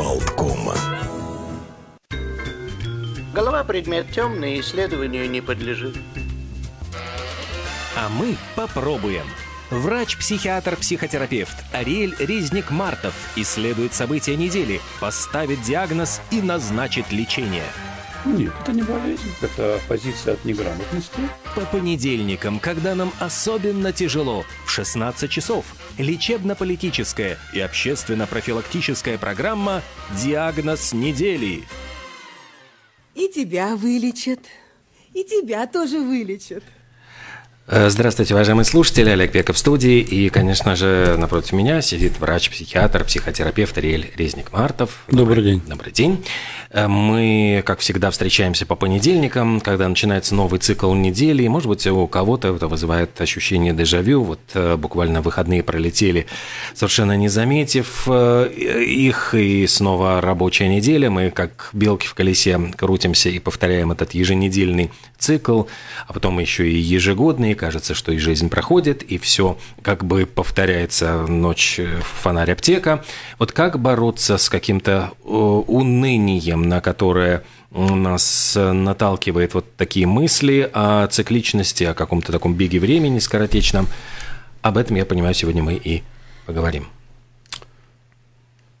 Болткома. Голова предмет темный, исследованию не подлежит. А мы попробуем. Врач-психиатр-психотерапевт Ариэль Резник-Мартов исследует события недели, поставит диагноз и назначит лечение. Нет, это не болезнь, это позиция от неграмотности. По понедельникам, когда нам особенно тяжело, в 16 часов, лечебно-политическая и общественно-профилактическая программа «Диагноз недели». И тебя вылечат, и тебя тоже вылечат. Э, здравствуйте, уважаемые слушатели. Олег Пеков в студии. И, конечно же, напротив меня сидит врач-психиатр, психотерапевт Риэль Резник-Мартов. Добрый день. Добрый день. Э, мы, как всегда, встречаемся по понедельникам, когда начинается новый цикл недели. Может быть, у кого-то это вызывает ощущение дежавю. Вот э, буквально выходные пролетели, совершенно не заметив их. И снова рабочая неделя. Мы, как белки в колесе, крутимся и повторяем этот еженедельный цикл, а потом еще и ежегодный кажется, что и жизнь проходит, и все как бы повторяется ночь э, фонарь аптека. Вот как бороться с каким-то э, унынием, на которое нас наталкивает вот такие мысли о цикличности, о каком-то таком беге времени скоротечном. Об этом, я понимаю, сегодня мы и поговорим.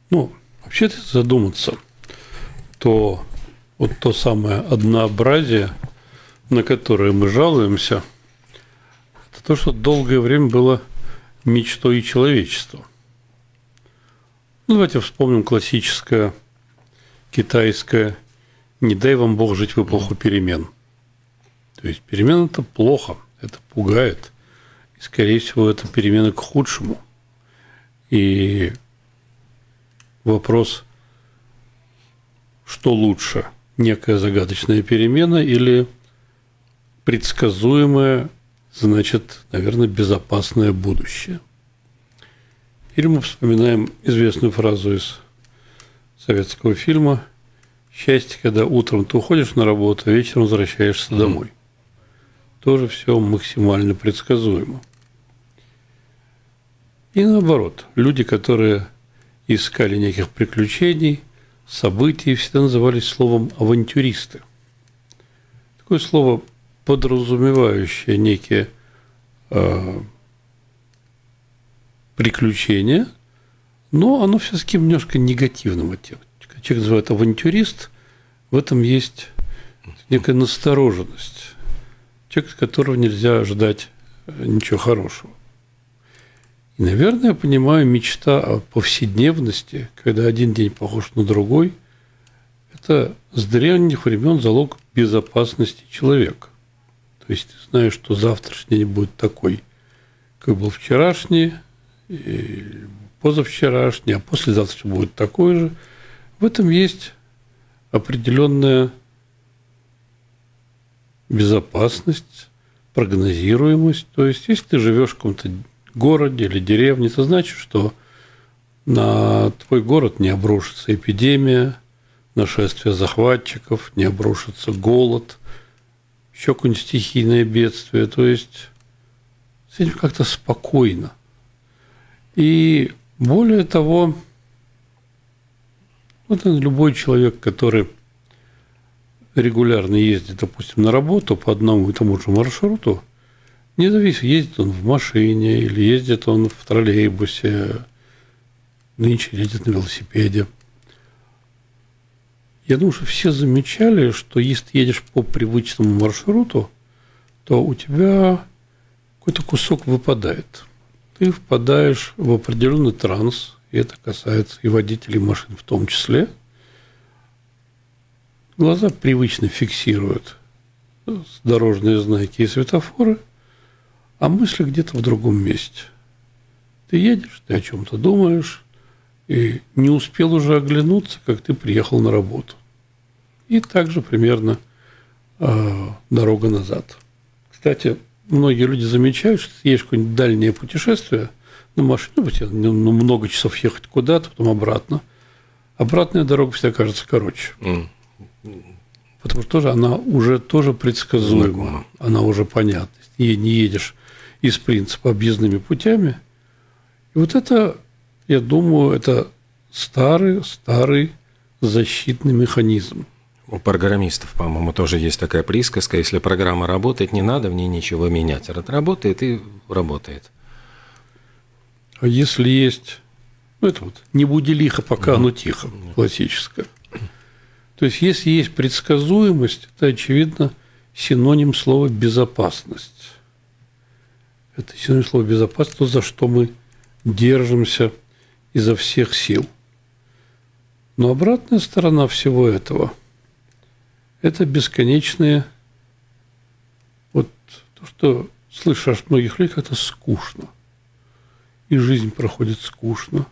Ну, вообще-то задуматься, то вот то самое однообразие, на которое мы жалуемся – это то, что долгое время было мечтой человечества. Ну, давайте вспомним классическое китайское «Не дай вам Бог жить в эпоху перемен». То есть перемен – это плохо, это пугает. И, скорее всего, это перемены к худшему. И вопрос, что лучше – некая загадочная перемена или предсказуемая значит, наверное, безопасное будущее. Или мы вспоминаем известную фразу из советского фильма «Счастье, когда утром ты уходишь на работу, а вечером возвращаешься домой». Тоже все максимально предсказуемо. И наоборот, люди, которые искали неких приключений, событий, всегда назывались словом авантюристы. Такое слово подразумевающее некие э, приключения, но оно все-таки немножко негативным оттенком. Человек называют авантюрист, в этом есть некая настороженность. Человек, от которого нельзя ожидать э, ничего хорошего. И, наверное, я понимаю, мечта о повседневности, когда один день похож на другой, это с древних времен залог безопасности человека. То есть знаешь, что завтрашний день будет такой, как был вчерашний, позавчерашний, а послезавтра будет такой же. В этом есть определенная безопасность, прогнозируемость. То есть, если ты живешь в каком-то городе или деревне, это значит, что на твой город не обрушится эпидемия, нашествие захватчиков, не обрушится голод, еще какое-нибудь стихийное бедствие. То есть с этим как-то спокойно. И более того, вот любой человек, который регулярно ездит, допустим, на работу по одному и тому же маршруту, независимо, ездит он в машине или ездит он в троллейбусе, нынче едет на велосипеде – я думаю, что все замечали, что если ты едешь по привычному маршруту, то у тебя какой-то кусок выпадает. Ты впадаешь в определенный транс, и это касается и водителей машин в том числе. Глаза привычно фиксируют дорожные знаки и светофоры, а мысли где-то в другом месте. Ты едешь, ты о чем-то думаешь, и не успел уже оглянуться, как ты приехал на работу и также примерно э, дорога назад. Кстати, многие люди замечают, что есть какое-нибудь дальнее путешествие на машине, ну, ну, много часов ехать куда-то, потом обратно. Обратная дорога всегда кажется короче. Mm. Потому что тоже она уже тоже предсказуема, она уже понятна. И не едешь из принципа объездными путями. И вот это, я думаю, это старый, старый защитный механизм. У программистов, по-моему, тоже есть такая присказка, если программа работает, не надо в ней ничего менять. Работает и работает. А если есть, ну это вот, не буди лихо, пока оно тихо, классическое. То есть, если есть предсказуемость, это, очевидно, синоним слова «безопасность». Это синоним слова «безопасность», то, за что мы держимся изо всех сил. Но обратная сторона всего этого – это бесконечные, вот то, что слышишь от многих людей, как-то скучно. И жизнь проходит скучно.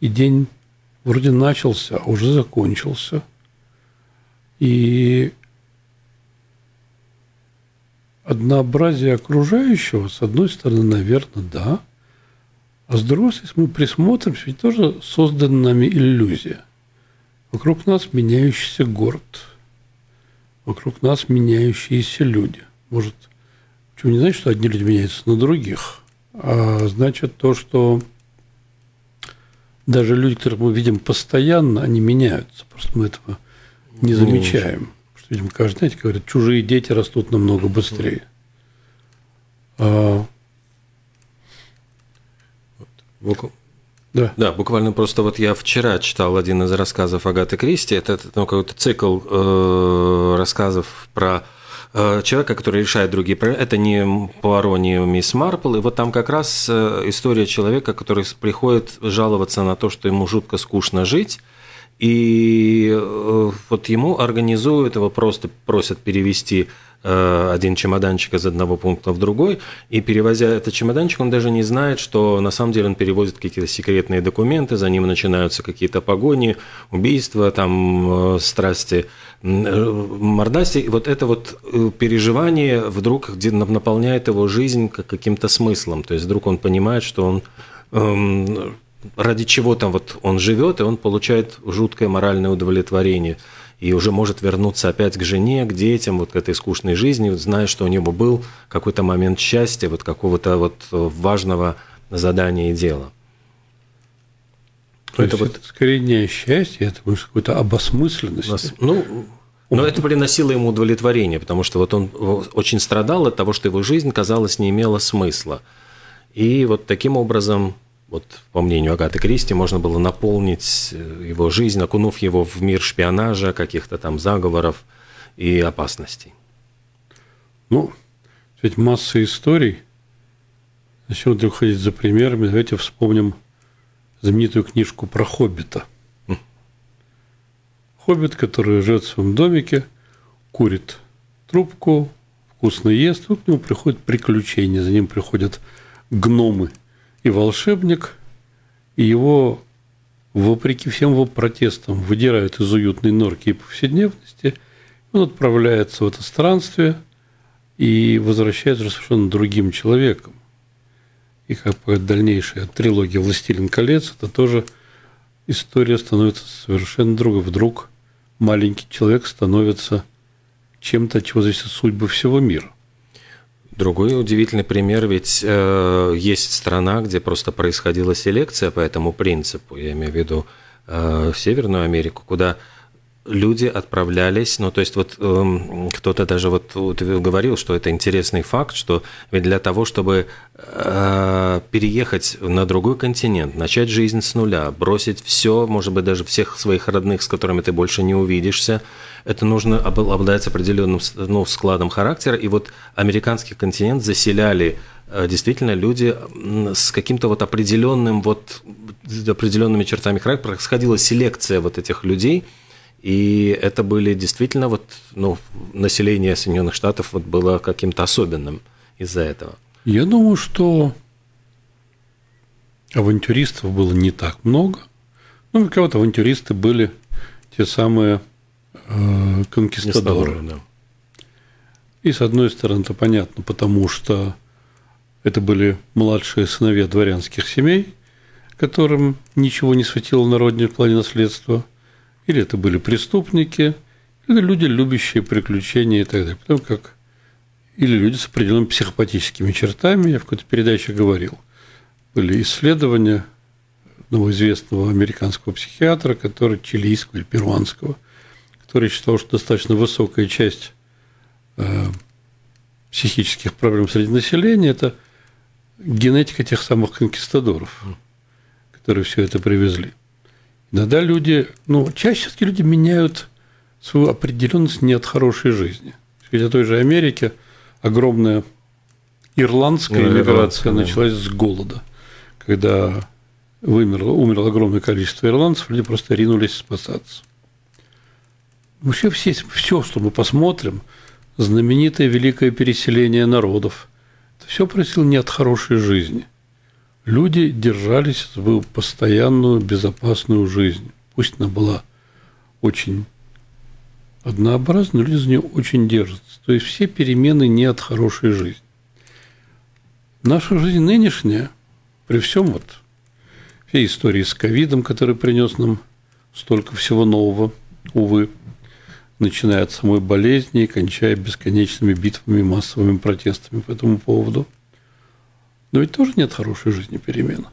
И день вроде начался, а уже закончился. И однообразие окружающего, с одной стороны, наверное, да, а с другой стороны, если мы присмотримся, ведь тоже создана нами иллюзия. Вокруг нас меняющийся город, вокруг нас меняющиеся люди. Может, почему не значит, что одни люди меняются на других, а значит то, что даже люди, которых мы видим постоянно, они меняются. Просто мы этого не замечаем. Что, видимо, каждый, знаете, говорят, чужие дети растут намного быстрее. А... Да. да, буквально просто вот я вчера читал один из рассказов Агаты Кристи. Это ну, какой-то цикл э, рассказов про э, человека, который решает другие проблемы. Это не Пуаро, не мисс Марпл. И вот там как раз э, история человека, который приходит жаловаться на то, что ему жутко скучно жить. И э, вот ему организуют, его просто просят перевести один чемоданчик из одного пункта в другой, и перевозя этот чемоданчик, он даже не знает, что на самом деле он перевозит какие-то секретные документы, за ним начинаются какие-то погони, убийства, там, э, страсти, мордасти. И вот это вот переживание вдруг наполняет его жизнь каким-то смыслом. То есть вдруг он понимает, что он эм, ради чего там вот он живет, и он получает жуткое моральное удовлетворение. И уже может вернуться опять к жене, к детям, вот к этой скучной жизни, зная, что у него был какой-то момент счастья, вот какого-то вот важного задания и дела. То это есть вот... это скорее не счастье, это может какой-то обосмысленность. Ну, но это приносило ему удовлетворение, потому что вот он очень страдал от того, что его жизнь, казалось, не имела смысла. И вот таким образом вот по мнению Агаты Кристи, можно было наполнить э, его жизнь, окунув его в мир шпионажа, каких-то там заговоров и опасностей. Ну, ведь масса историй. Начнем вдруг ходить за примерами. Давайте вспомним знаменитую книжку про Хоббита. Хоббит, который живет в своем домике, курит трубку, вкусно ест, тут к нему приходят приключения, за ним приходят гномы – и волшебник, и его, вопреки всем его протестам, выдирают из уютной норки и повседневности, он отправляется в это странствие и возвращается уже совершенно другим человеком. И как дальнейшая трилогия «Властелин колец» – это тоже история становится совершенно другой. Вдруг маленький человек становится чем-то, от чего зависит судьба всего мира. Другой удивительный пример, ведь э, есть страна, где просто происходила селекция по этому принципу, я имею в виду э, Северную Америку, куда люди отправлялись, ну то есть вот э, кто-то даже вот, вот говорил, что это интересный факт, что ведь для того, чтобы э, переехать на другой континент, начать жизнь с нуля, бросить все, может быть даже всех своих родных, с которыми ты больше не увидишься, это нужно обладать определенным ну, складом характера. И вот американский континент заселяли э, действительно люди с каким-то вот определенным вот определенными чертами характера. Происходила селекция вот этих людей, и это были действительно вот ну, население Соединенных Штатов вот было каким-то особенным из-за этого. Я думаю, что авантюристов было не так много. Ну, кого-то авантюристы были те самые Э, конкистадоры. Да. И с одной стороны, это понятно, потому что это были младшие сыновья дворянских семей, которым ничего не светило на родине в плане наследства, или это были преступники, или люди, любящие приключения и так далее. Потому как или люди с определенными психопатическими чертами, я в какой-то передаче говорил, были исследования одного известного американского психиатра, который чилийского или перуанского, который считал, что достаточно высокая часть э, психических проблем среди населения – это генетика тех самых конкистадоров, которые все это привезли. Иногда люди, ну, чаще всего люди меняют свою определенность не от хорошей жизни. Ведь в той же Америке огромная ирландская иммиграция началась с голода, когда вымерло, умерло огромное количество ирландцев, люди просто ринулись спасаться. Вообще все, все, что мы посмотрим, знаменитое великое переселение народов, это все происходило не от хорошей жизни. Люди держались за постоянную безопасную жизнь. Пусть она была очень однообразной, но люди за нее очень держатся. То есть все перемены не от хорошей жизни. Наша жизнь нынешняя, при всем вот всей истории с ковидом, который принес нам столько всего нового, увы, начиная от самой болезни и кончая бесконечными битвами, массовыми протестами по этому поводу. Но ведь тоже нет хорошей жизни перемен.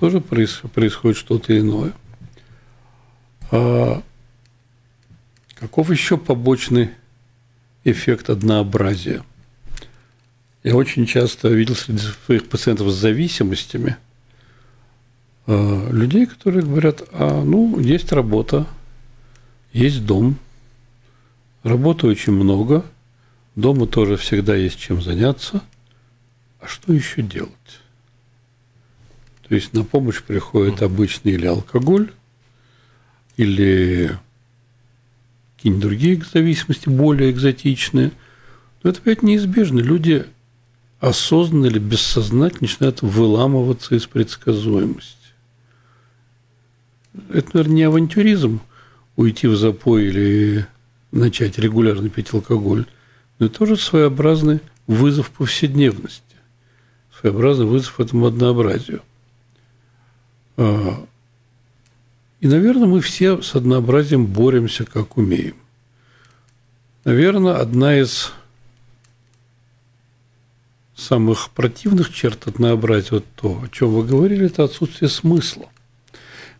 Тоже проис- происходит что-то иное. А каков еще побочный эффект однообразия? Я очень часто видел среди своих пациентов с зависимостями а, людей, которые говорят, а, ну, есть работа, есть дом, работы очень много, дома тоже всегда есть чем заняться, а что еще делать? То есть на помощь приходит обычный или алкоголь, или какие-нибудь другие зависимости более экзотичные. Но это опять неизбежно. Люди осознанно или бессознательно начинают выламываться из предсказуемости. Это, наверное, не авантюризм уйти в запой или начать регулярно пить алкоголь, но это тоже своеобразный вызов повседневности, своеобразный вызов этому однообразию. А, И, наверное, мы все с однообразием боремся, как умеем. Наверное, одна из самых противных черт однообразия, вот то, о чем вы говорили, это отсутствие смысла.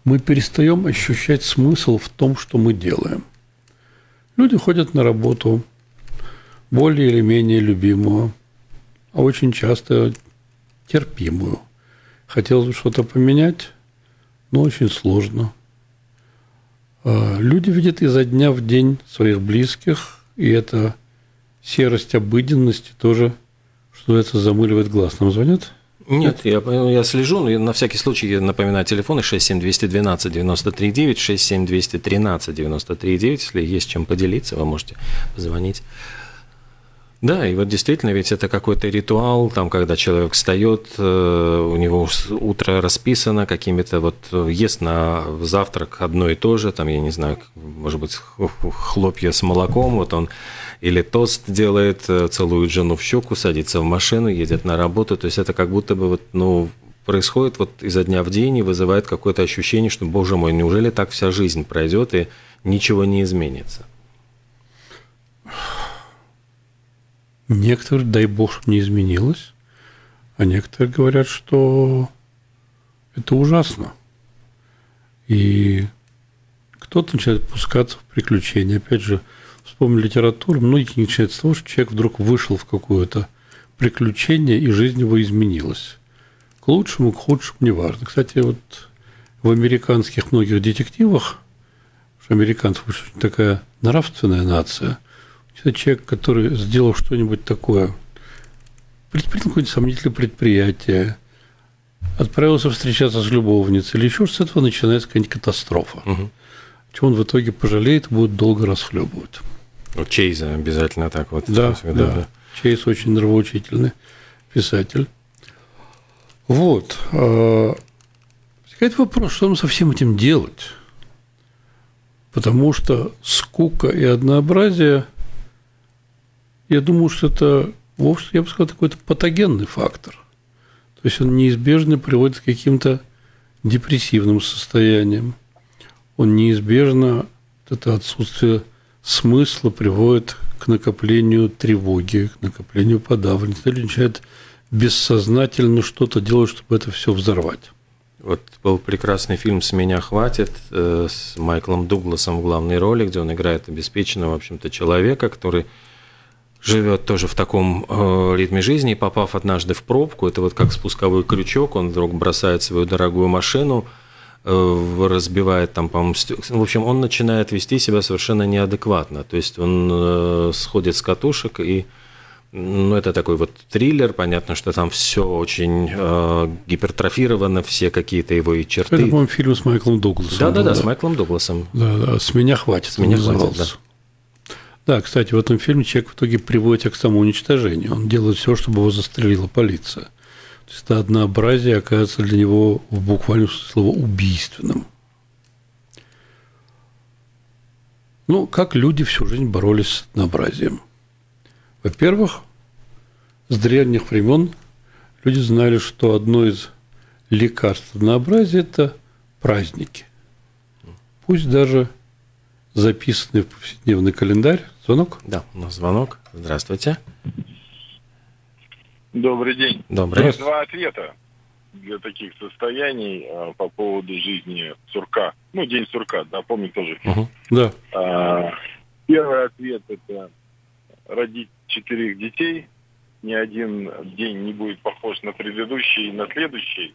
Мы перестаем ощущать смысл в том, что мы делаем. Люди ходят на работу, более или менее любимую, а очень часто терпимую. Хотелось бы что-то поменять, но очень сложно. А Люди видят изо дня в день своих близких, и эта серость обыденности тоже, что называется, замыливает глаз. Нам звонят? Нет, я, я слежу, но на всякий случай я напоминаю телефоны 67212 93 9, 67213 93 9. Если есть чем поделиться, вы можете позвонить. Да, и вот действительно, ведь это какой-то ритуал, там, когда человек встает, э, у него утро расписано какими-то вот э, ест на завтрак одно и то же, там, я не знаю, может быть, хлопья с молоком, вот он или тост делает, э, целует жену в щеку, садится в машину, едет на работу, то есть это как будто бы вот, ну, происходит вот изо дня в день и вызывает какое-то ощущение, что, боже мой, неужели так вся жизнь пройдет и ничего не изменится? Некоторые, дай бог, чтобы не изменилось, а некоторые говорят, что это ужасно. И кто-то начинает пускаться в приключения. Опять же, вспомним литературу, многие начинают с того, что человек вдруг вышел в какое-то приключение, и жизнь его изменилась. К лучшему, к худшему, неважно. Кстати, вот в американских многих детективах, что американцы очень такая нравственная нация, это человек, который сделал что-нибудь такое, предпринял какое-то сомнительное предприятие, отправился встречаться с любовницей, или еще с этого начинается какая-нибудь катастрофа. Мгм. Чего он в итоге пожалеет и будет долго расхлебывать. Вот Чейза обязательно так вот. Да, всегда, да. Чейз очень нравоучительный писатель. Вот. а, Возникает вопрос, что нам со всем этим делать? Потому что скука и однообразие, я думаю, что это, вовсе, я бы сказал, какой-то патогенный фактор. То есть он неизбежно приводит к каким-то депрессивным состояниям. Он неизбежно, это отсутствие смысла приводит к накоплению тревоги, к накоплению подавленности. Люди начинают бессознательно что-то делать, чтобы это все взорвать. Вот был прекрасный фильм «С меня хватит» э, с Майклом Дугласом в главной роли, где он играет обеспеченного, в общем-то, человека, который живет тоже в таком э, ритме жизни, и попав однажды в пробку, это вот как спусковой крючок, он вдруг бросает свою дорогую машину, э, разбивает там, по-моему, стек... в общем, он начинает вести себя совершенно неадекватно, то есть он э, сходит с катушек и ну, это такой вот триллер, понятно, что там все очень э, гипертрофировано, все какие-то его и черты. Это, по-моему, фильм с Майклом Дугласом. Да-да-да, с Майклом Дугласом. Да-да, «С меня хватит» С меня хватит, да. Да, кстати, в этом фильме человек в итоге приводит к самоуничтожению. Он делает все, чтобы его застрелила полиция. То есть это однообразие оказывается для него в буквальном смысле слова убийственным. Ну, как люди всю жизнь боролись с однообразием? Во-первых, с древних времен люди знали, что одно из лекарств однообразия – это праздники. Пусть даже записанный в повседневный календарь. Звонок? Да, у нас звонок. Здравствуйте. Добрый день. Добрый. Есть два ответа для таких состояний а, по поводу жизни сурка. Ну, день сурка, да, помню тоже. Угу. Да. А, первый ответ – это родить четырех детей. Ни один день не будет похож на предыдущий и на следующий.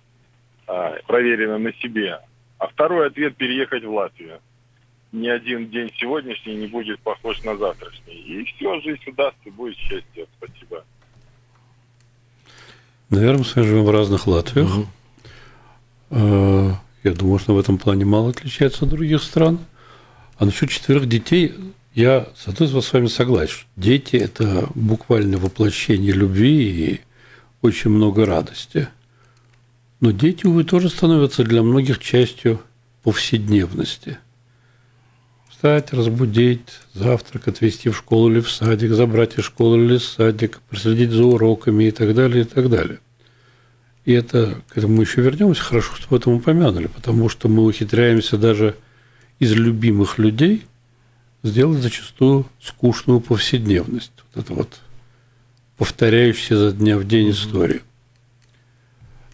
А, проверено на себе. А второй ответ – переехать в Латвию. Ни один день сегодняшний не будет похож на завтрашний. И все, жизнь удастся, будет счастье. Спасибо. Наверное, мы живем в разных Латвиях. Угу. Я думаю, что в этом плане мало отличается от других стран. А насчет четверых детей я с одной стороны с вами согласен. Дети – это буквально воплощение любви и очень много радости. Но дети, увы, тоже становятся для многих частью повседневности. Встать, разбудить, завтрак, отвезти в школу или в садик, забрать из школы или из садик, проследить за уроками и так далее, и так далее. И это, к этому мы еще вернемся, хорошо, что об этом упомянули, потому что мы ухитряемся даже из любимых людей – сделать зачастую скучную повседневность. Вот это вот повторяющаяся за дня в день история.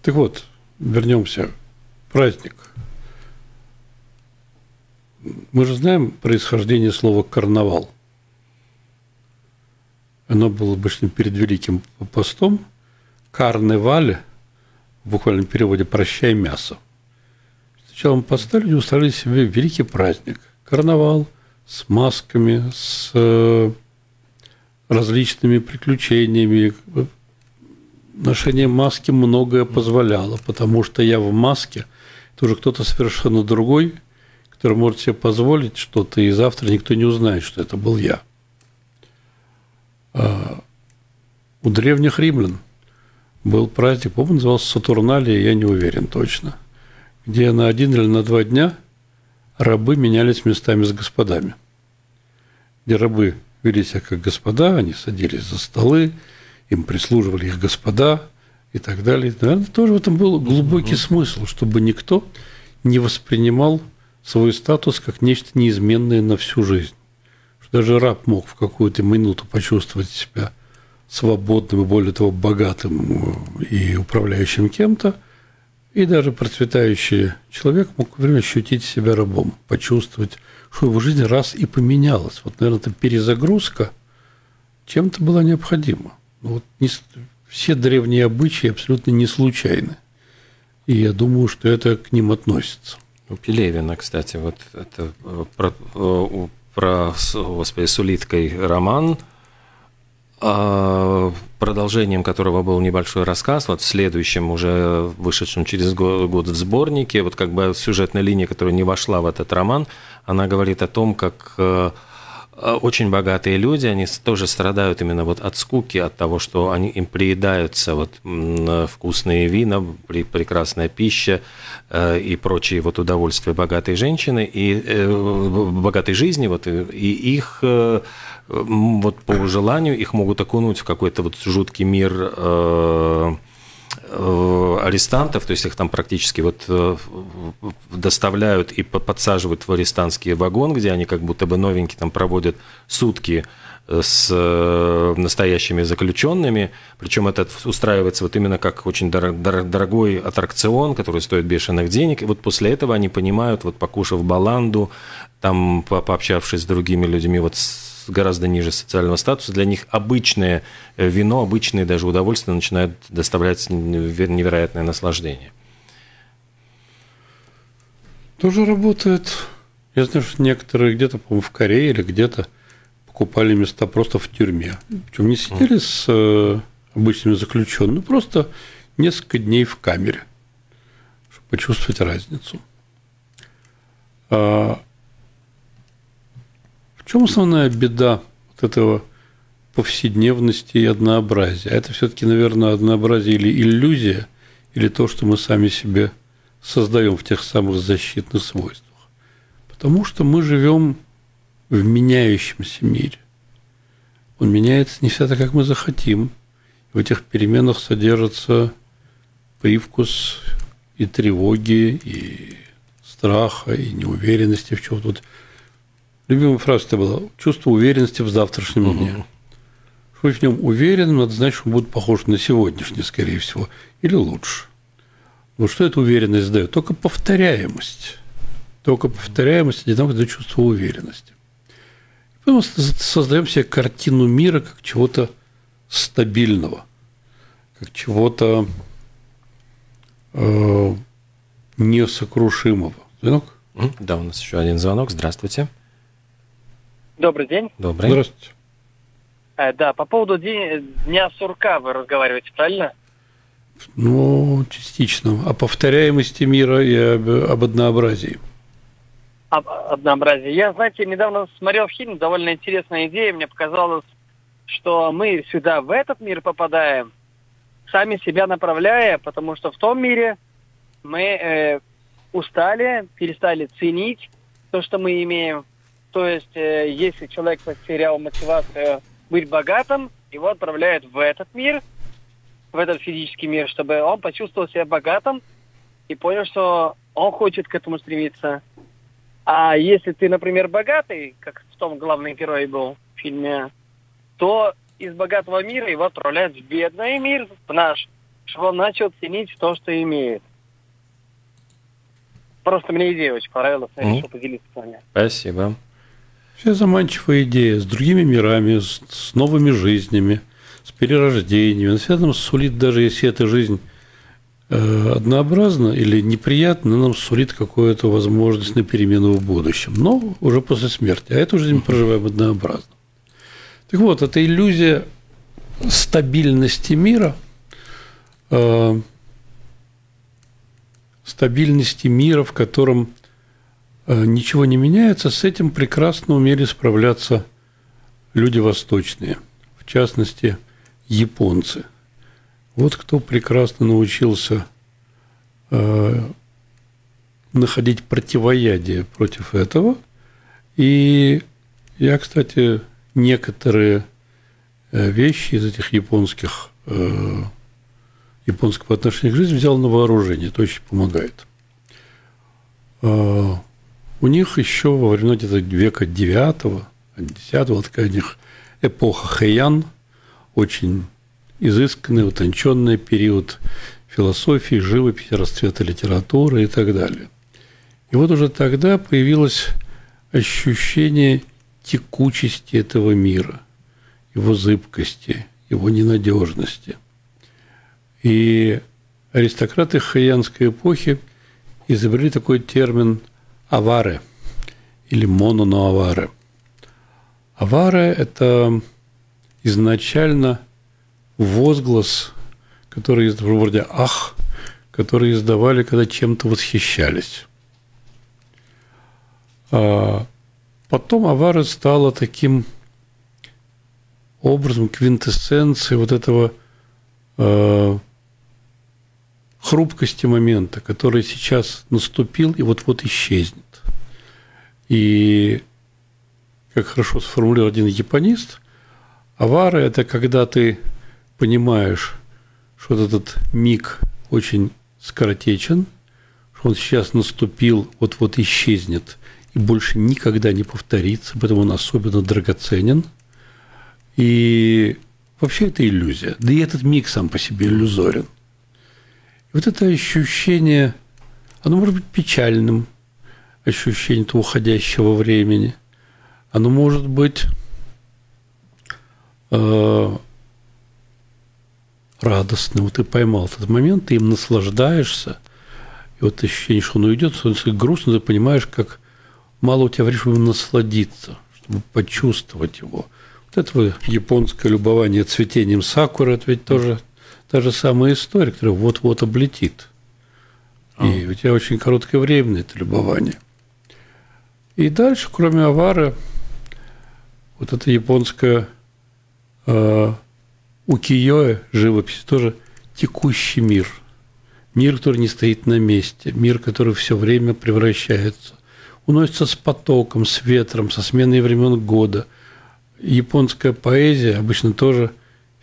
Так вот, вернемся. Праздник. Мы же знаем происхождение слова «карнавал». Оно было обычно перед Великим постом. Карневаль, в буквальном переводе «прощай мясо». Сначала мы поста люди устроили себе великий праздник. Карнавал – с масками, с э, различными приключениями. Ношение маски многое позволяло, потому что я в маске, это уже кто-то совершенно другой, который может себе позволить что-то, и завтра никто не узнает, что это был я. А у древних римлян был праздник, по-моему, назывался Сатурналия, я не уверен точно, где на один или на два дня – рабы менялись местами с господами. Где рабы вели себя как господа, они садились за столы, им прислуживали их господа и так далее. Наверное, тоже в этом был глубокий смысл, чтобы никто не воспринимал свой статус как нечто неизменное на всю жизнь. Что даже раб мог в какую-то минуту почувствовать себя свободным и, более того, богатым и управляющим кем-то – и даже процветающий человек мог время ощутить себя рабом, почувствовать, что его жизнь раз и поменялась. Вот, наверное, эта перезагрузка чем-то была необходима. Ну, вот не, все древние обычаи абсолютно не случайны. И я думаю, что это к ним относится. У Пелевина, кстати, вот это э, про, э, про господи, с улиткой роман – а, продолжением которого был небольшой рассказ, вот в следующем, уже вышедшем через год в сборнике, вот как бы сюжетная линия, которая не вошла в этот роман, она говорит о том, как э, очень богатые люди, они тоже страдают именно вот от скуки, от того, что они, им приедаются вот вкусные вина, прекрасная пища э, и прочие вот удовольствия богатой женщины. И э, богатой жизни, вот и их вот по желанию их могут окунуть в какой-то вот жуткий мир э, э, арестантов, то есть их там практически вот э, доставляют и подсаживают в арестантский вагон, где они как будто бы новенькие там проводят сутки с э, настоящими заключенными, причем это устраивается вот именно как очень дорогой аттракцион, который стоит бешеных денег, и вот после этого они понимают, вот покушав баланду, там пообщавшись с другими людьми, вот гораздо ниже социального статуса, для них обычное э, вино, обычные даже удовольствия начинают доставлять невероятное наслаждение. Тоже работает. Я знаю, что некоторые где-то, по-моему, в Корее или где-то покупали места просто в тюрьме. Причем не сидели с э, обычными заключенными, просто несколько дней в камере, чтобы почувствовать разницу. А чем основная беда вот этого повседневности и однообразия? Это все-таки, наверное, однообразие или иллюзия, или то, что мы сами себе создаем в тех самых защитных свойствах. Потому что мы живем в меняющемся мире. Он меняется не всегда так, как мы захотим. В этих переменах содержится привкус и тревоги, и страха, и неуверенности в чем-то. Любимая фраза это была чувство уверенности в завтрашнем угу. дне. Что в нем уверен, надо знать, что он будет похож на сегодняшний, скорее всего, или лучше. Вот что эта уверенность дает? Только повторяемость. Только повторяемость одинаково дает чувство уверенности. Мы создаем себе картину мира как чего-то стабильного, как чего-то э, несокрушимого. Звонок? Да, у нас еще один звонок. Здравствуйте. Добрый день. Добрый. Здравствуйте. Э, да, по поводу Дня сурка вы разговариваете, правильно? Ну, частично. О повторяемости мира и об, об однообразии однообразие. Я, знаете, недавно смотрел фильм, довольно интересная идея. Мне показалось, что мы сюда, в этот мир попадаем, сами себя направляя, потому что в том мире мы э, устали, перестали ценить то, что мы имеем. То есть, э, если человек потерял мотивацию быть богатым, его отправляют в этот мир, в этот физический мир, чтобы он почувствовал себя богатым и понял, что он хочет к этому стремиться. А если ты, например, богатый, как в том главный герой был в фильме, то из богатого мира его отправляют в бедный мир, в наш, чтобы он начал ценить то, что имеет. Просто мне идея очень понравилась, я решил поделиться с вами. Спасибо. Все заманчивая идея с другими мирами, с, с новыми жизнями, с перерождениями. На связано сулит, даже если эта жизнь Э, однообразно или неприятно нам сулит какую-то возможность на перемену в будущем, но уже после смерти. А эту жизнь мы проживаем однообразно. Так вот, эта иллюзия стабильности мира, э, стабильности мира, в котором ничего не меняется, с этим прекрасно умели справляться люди восточные, в частности, японцы – вот кто прекрасно научился э, находить противоядие против этого. И я, кстати, некоторые э, вещи из этих японских э, японского отношения к жизни взял на вооружение. Это очень помогает. У них еще во времена где-то века 9 10 вот такая у них эпоха Хэйян, очень изысканный, утонченный период философии, живописи, расцвета литературы и так далее. И вот уже тогда появилось ощущение текучести этого мира, его зыбкости, его ненадежности. И аристократы хайянской эпохи изобрели такой термин «аваре» или «мононоаваре». Аваре – это изначально возглас, который вроде «ах», который издавали, когда чем-то восхищались. А потом Авара стала таким образом квинтэссенцией вот этого э, хрупкости момента, который сейчас наступил и вот-вот исчезнет. И, как хорошо сформулировал один японист, авара – это когда ты понимаешь, что этот миг очень скоротечен, что он сейчас наступил, вот-вот исчезнет и больше никогда не повторится, поэтому он особенно драгоценен. И вообще это иллюзия. Да и этот миг сам по себе иллюзорен. Вот это ощущение, оно может быть печальным, ощущение того уходящего времени. Оно может быть э, радостным. Вот ты поймал этот момент, ты им наслаждаешься. И вот ощущение, что он уйдет, становится грустно, ты понимаешь, как мало у тебя времени, чтобы насладиться, чтобы почувствовать его. Вот это японское любование цветением сакуры, это ведь тоже та же самая история, которая вот-вот облетит. И а. у тебя очень короткое время на это любование. И дальше, кроме авары, вот это японская э, укиёэ живопись, тоже текущий мир. Мир, который не стоит на месте, мир, который все время превращается уносится с потоком, с ветром, со сменой времен года. Японская поэзия обычно тоже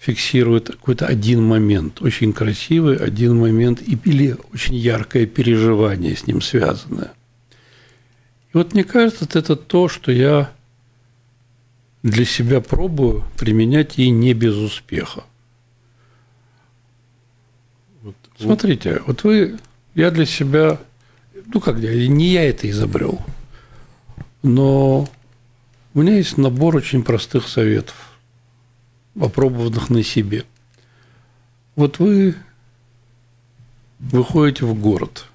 фиксирует какой-то один момент, очень красивый один момент или очень яркое переживание с ним связанное. И вот мне кажется, это то, что я для себя пробую применять и не без успеха. Вот. Смотрите, вот вы, я для себя, ну как, не я это изобрел – но у меня есть набор очень простых советов, опробованных на себе. Вот вы выходите в город,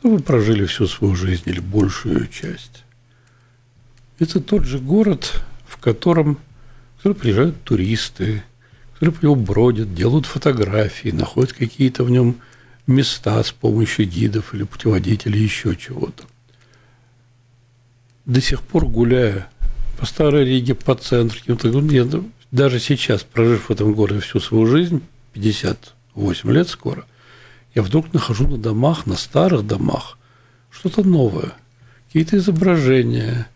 то вы прожили всю свою жизнь или большую часть. Это тот же город, в котором который приезжают туристы, которые по нему бродят, делают фотографии, находят какие-то в нем места с помощью гидов или путеводителей, еще чего-то до сих пор гуляя по Старой Риге, по центру, я даже сейчас, прожив в этом городе всю свою жизнь, 58 лет скоро, я вдруг нахожу на домах, на старых домах, что-то новое. Какие-то изображения,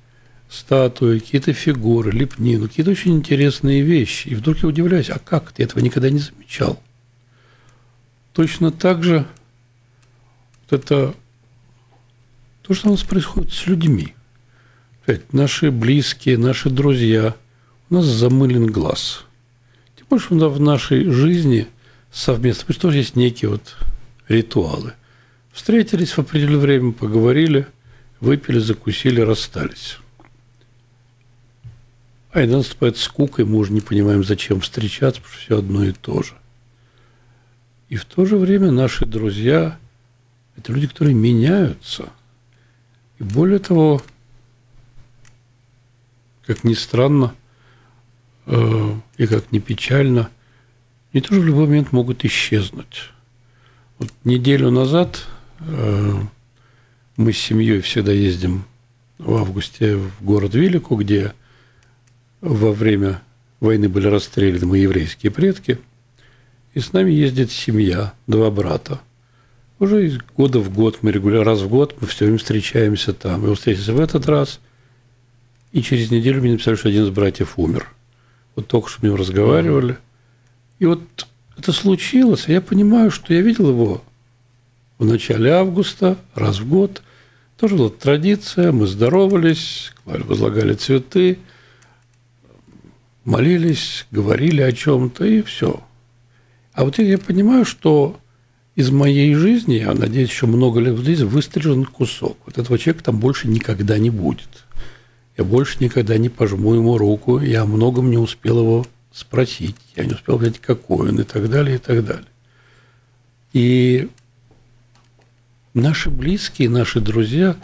статуи, какие-то фигуры, лепнину, какие-то очень интересные вещи. И вдруг я удивляюсь, а как ты этого никогда не замечал? Точно так же вот это то, что у нас происходит с людьми – Опять, наши близкие, наши друзья, нас замылен глаз. Тем что в нашей жизни совместно, потому что тоже есть некие вот ритуалы. Встретились в определенное время, поговорили, выпили, закусили, расстались. А иногда наступает скука, и мы уже не понимаем, зачем встречаться, потому что все одно и то же. И в то же время наши друзья – это люди, которые меняются. И более того, как ни странно и как ни печально, они тоже в любой момент могут исчезнуть. Вот неделю назад э, мы с семьей всегда ездим в августе в город Велику, где во время войны были расстреляны мои еврейские предки. И с нами ездит семья, два брата. Уже из года в год, мы регулярно, раз в год, мы все время встречаемся там. И встретились в этот раз – и через неделю мне написали, что один из братьев умер. Вот только что с разговаривали. И вот это случилось, я понимаю, что я видел его в начале августа, раз в год. Тоже была традиция, мы здоровались, возлагали цветы, молились, говорили о чем-то, и все. А вот я понимаю, что из моей жизни, я надеюсь, еще много лет здесь выстрелен кусок. Вот этого человека там больше никогда не будет я больше никогда не пожму ему руку, я о многом не успел его спросить, я не успел понять, какой он, и так далее, и так далее. И наши близкие, наши друзья,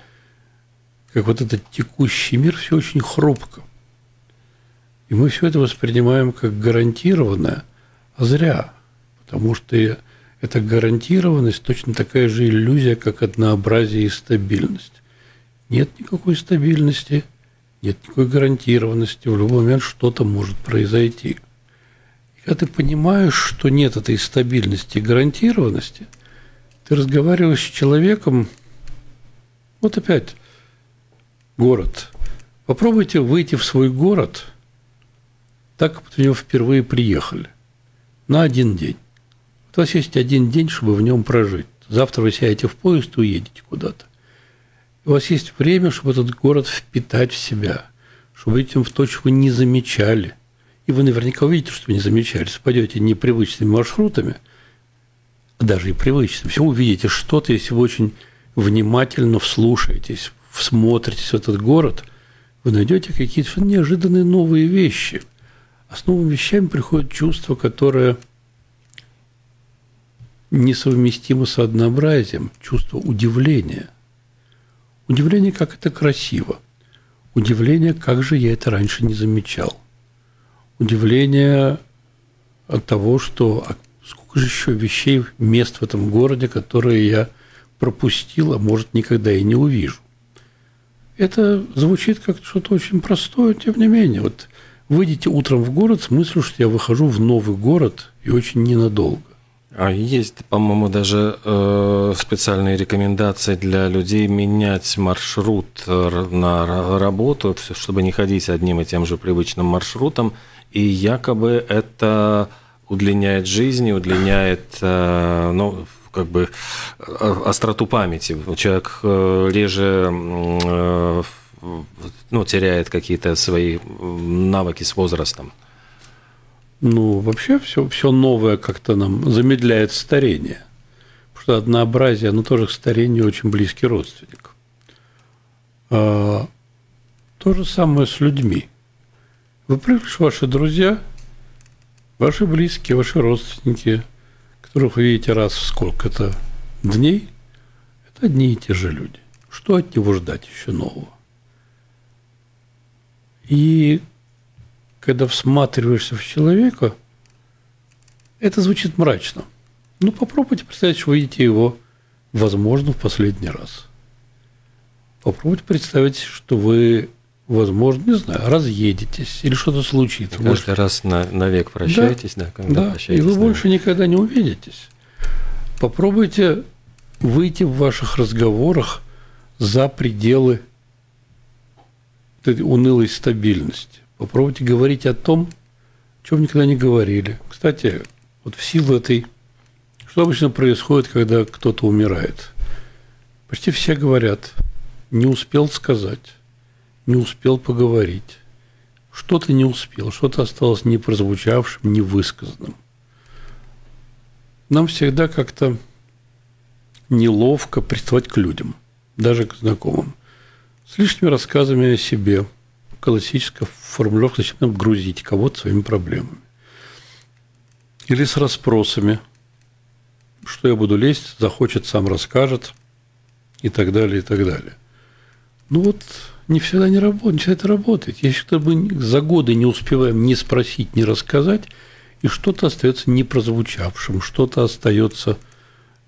как вот этот текущий мир, все очень хрупко. И мы все это воспринимаем как гарантированное, а зря, потому что эта гарантированность точно такая же иллюзия, как однообразие и стабильность. Нет никакой стабильности – нет никакой гарантированности, в любой момент что-то может произойти. И когда ты понимаешь, что нет этой стабильности и гарантированности, ты разговариваешь с человеком, вот опять город. Попробуйте выйти в свой город так, как в него впервые приехали, на один день. У вас есть один день, чтобы в нем прожить. Завтра вы сядете в поезд и уедете куда-то. У вас есть время, чтобы этот город впитать в себя, чтобы этим в то, что вы не замечали. И вы наверняка увидите, что вы не замечали. Если пойдете непривычными маршрутами, даже и привычными, все увидите что-то, если вы очень внимательно вслушаетесь, всмотритесь в этот город, вы найдете какие-то неожиданные новые вещи. А с новыми вещами приходит чувство, которое несовместимо с однообразием, чувство удивления – Удивление, как это красиво. Удивление, как же я это раньше не замечал. Удивление от того, что а сколько же еще вещей, мест в этом городе, которые я пропустил, а может никогда и не увижу. Это звучит как что-то очень простое, тем не менее. Вот выйдите утром в город с мыслью, что я выхожу в новый город и очень ненадолго. А есть, по-моему, даже э, специальные рекомендации для людей менять маршрут э, на работу, чтобы не ходить одним и тем же привычным маршрутом. И якобы это удлиняет жизнь, удлиняет, э, ну, как бы э, остроту памяти. Человек э, реже ну, теряет какие-то свои навыки с возрастом. Ну, вообще все, все новое как-то нам замедляет старение. Потому что однообразие, оно тоже к старению очень близкий родственник. А, то же самое с людьми. Вы привыкли, что ваши друзья, ваши близкие, ваши родственники, которых вы видите раз в сколько-то дней, это одни и те же люди. Что от него ждать еще нового? И когда всматриваешься в человека, это звучит мрачно. Ну, попробуйте представить, что вы видите его, возможно, в последний раз. Попробуйте представить, что вы, возможно, не знаю, разъедетесь или что-то случится. Каждый Может, раз на, навек прощаетесь, да, да когда да, прощаетесь. И вы больше никогда не увидитесь. Попробуйте выйти в ваших разговорах за пределы этой унылой стабильности. Попробуйте говорить о том, о чем никогда не говорили. Кстати, вот в силу этой... Что обычно происходит, когда кто-то умирает? Почти все говорят, не успел сказать, не успел поговорить. Что-то не успел, что-то осталось не прозвучавшим, не высказанным. Нам всегда как-то неловко приставать к людям, даже к знакомым, с лишними рассказами о себе – классическая формулировка, зачем нам грузить кого-то своими проблемами. Или с расспросами, что я буду лезть, захочет, сам расскажет, и так далее, и так далее. Ну вот, не всегда не работает, не всегда это работает. Если мы за годы не успеваем ни спросить, ни рассказать, и что-то остается не прозвучавшим, что-то остается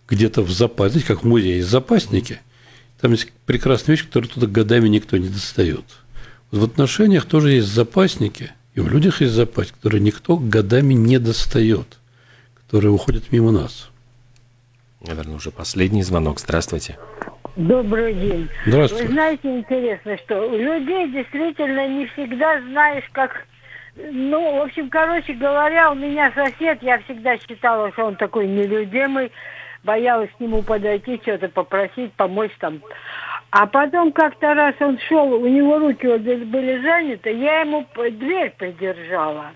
где-то в запасе. Как в музее есть запасники, там есть прекрасная вещь, которую туда годами никто не достает – в отношениях тоже есть запасники, и в людях есть запас, которые никто годами не достает, которые уходят мимо нас. Наверное, уже последний звонок. Здравствуйте. Добрый день. Здравствуйте. Вы знаете, интересно, что у людей действительно не всегда знаешь, как... Ну, в общем, короче говоря, у меня сосед, я всегда считала, что он такой нелюдимый, боялась к нему подойти, что-то попросить, помочь там. А потом как-то раз он шел, у него руки вот здесь были заняты, я ему дверь придержала.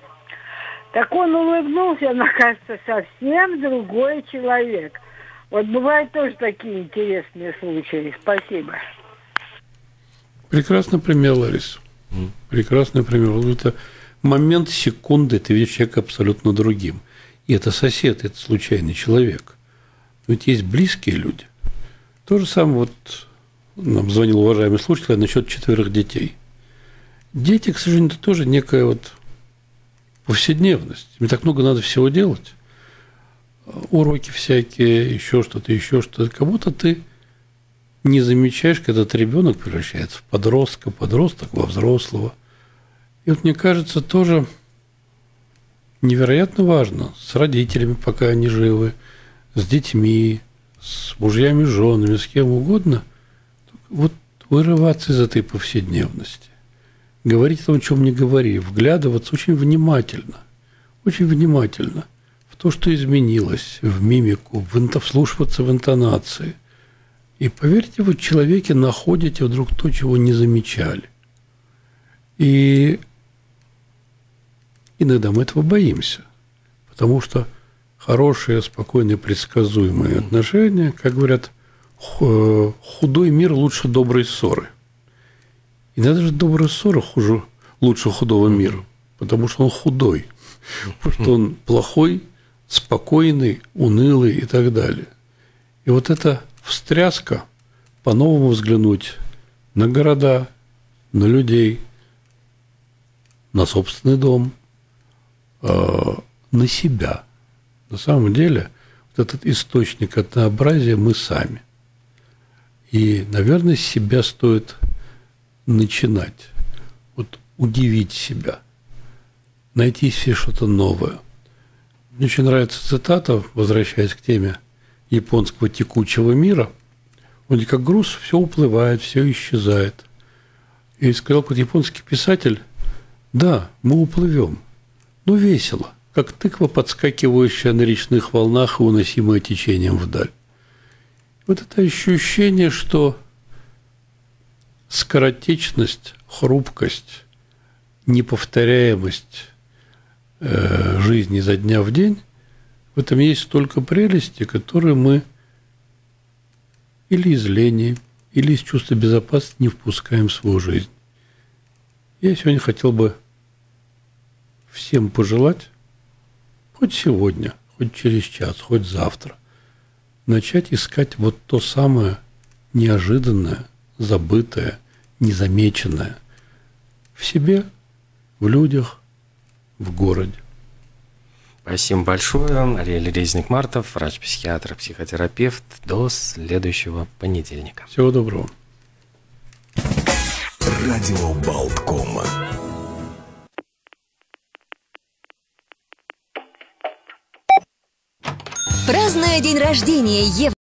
Так он улыбнулся, он, кажется, совсем другой человек. Вот бывают тоже такие интересные случаи. Спасибо. Прекрасный пример, Ларис. Прекрасный пример. Это момент секунды, ты видишь человека абсолютно другим. И это сосед, это случайный человек. Но ведь есть близкие люди. То же самое вот нам звонил уважаемый слушатель насчет четверых детей. Дети, к сожалению, это тоже некая вот повседневность. Мне так много надо всего делать. Уроки всякие, еще что-то, еще что-то. Как будто ты не замечаешь, когда этот ребенок превращается в подростка, подросток во взрослого. И вот мне кажется, тоже невероятно важно с родителями, пока они живы, с детьми, с мужьями, женами, с кем угодно – вот вырываться из этой повседневности, говорить о том, о чем не говори, вглядываться очень внимательно, очень внимательно в то, что изменилось, в мимику, в вслушиваться в интонации. И поверьте, вы человеке находите вдруг то, чего не замечали. И иногда мы этого боимся, потому что хорошие, спокойные, предсказуемые отношения, как говорят, худой мир лучше доброй ссоры. И даже добрая ссора хуже, лучше худого мира, потому что он худой, потому что он плохой, спокойный, унылый и так далее. И вот эта встряска, по-новому взглянуть на города, на людей, на собственный дом, э, на себя. На самом деле, вот этот источник однообразия мы сами. И, наверное, с себя стоит начинать. Вот удивить себя, найти себе что-то новое. Мне очень нравится цитата, возвращаясь к теме японского текучего мира. Он как груз, все уплывает, все исчезает. И сказал вот японский писатель, да, мы уплывем, но весело, как тыква, подскакивающая на речных волнах и уносимая течением вдаль. Вот это ощущение, что скоротечность, хрупкость, неповторяемость э, жизни за дня в день, в этом есть столько прелести, которые мы или из лени, или из чувства безопасности не впускаем в свою жизнь. Я сегодня хотел бы всем пожелать, хоть сегодня, хоть через час, хоть завтра, начать искать вот то самое неожиданное, забытое, незамеченное в себе, в людях, в городе. Спасибо большое. Ариэль Резник-Мартов, врач-психиатр, психотерапевт. До следующего понедельника. Всего доброго. Радио Болткома. Празднуя день рождения Евы